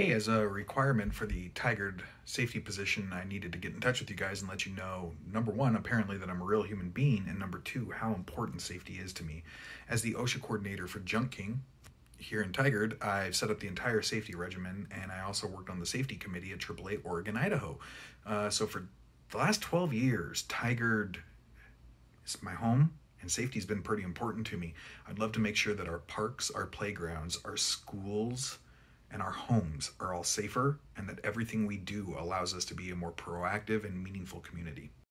Hey, as a requirement for the Tigard safety position, I needed to get in touch with you guys and let you know number one, apparently, that I'm a real human being, and number two, how important safety is to me. As the OSHA coordinator for Junk King here in Tigard, I've set up the entire safety regimen, and I also worked on the safety committee at AAA Oregon, Idaho. Uh, so for the last 12 years, Tigard is my home and safety's been pretty important to me. I'd love to make sure that our parks, our playgrounds, our schools, and our homes are all safer, and that everything we do allows us to be a more proactive and meaningful community.